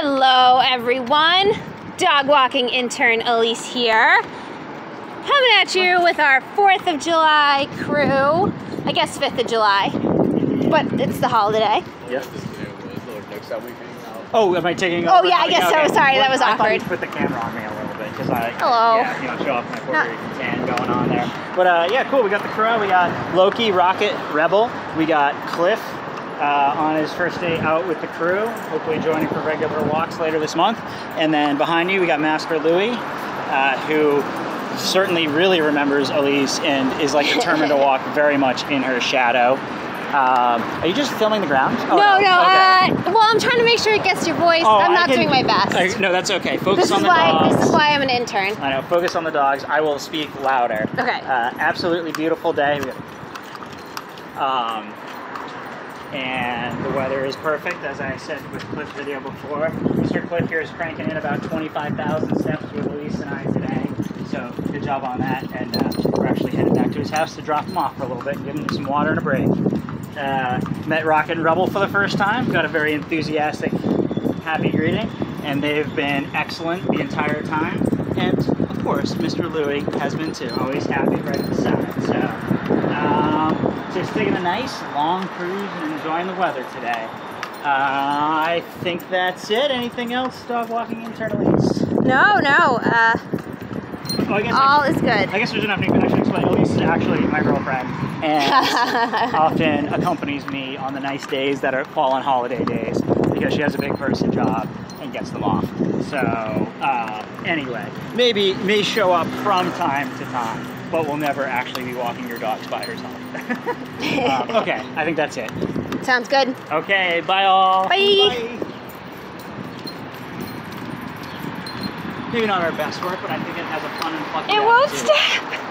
Hello, everyone. Dog walking intern Elise here. Coming at you with our 4th of July crew. I guess 5th of July, but it's the holiday. Yep. Oh, am I taking Oh, over? yeah, I guess so. Sorry, that was I thought awkward. you put the camera on me a little bit because I, Hello. yeah, you know, show off my Puerto Not- Rican tan going on there. But uh, yeah, cool. We got the crew. We got Loki, Rocket, Rebel. We got Cliff uh, on his first day out with the crew. Hopefully joining for regular walks later this month. And then behind you, we got Master Louie, uh, who certainly really remembers Elise and is like determined to walk very much in her shadow. Um, are you just filming the ground? Oh, no, no, Okay. uh, well, I'm trying to make sure it gets your voice. Oh, I'm not can- doing my best. I- no, that's okay. Focus this on the why dogs. this is why I'm an intern. I know. Focus on the dogs. I will speak louder. Okay. Uh, absolutely beautiful day. Um, and the weather is perfect, as I said with Cliff's video before. Mr. Cliff here is cranking in about 25,000 steps with Elise and I today. So good job on that. And uh, we're actually headed back to his house to drop him off for a little bit and give him some water and a break. Uh, met Rocket and Rubble for the first time. Got a very enthusiastic, happy greeting, and they've been excellent the entire time. And of course, Mr. Louie has been too. Always happy right at the side. So, just taking a nice long cruise and enjoying the weather today. Uh, I think that's it. Anything else, dog walking intern Elise? No, no, uh, Oh, I guess I- all is good. I guess have to I should explain. Elise is actually my girlfriend and often accompanies me on the nice days that are fall on holiday days because she has a big person job and gets them off. So uh, anyway, maybe may show up from time to time, but we'll never actually be walking your dogs by herself. um, okay, I think that's it. Sounds good. Okay, bye all. Bye. Maybe not our best work, but I think it has a fun and fluffy It won't attitude. stop.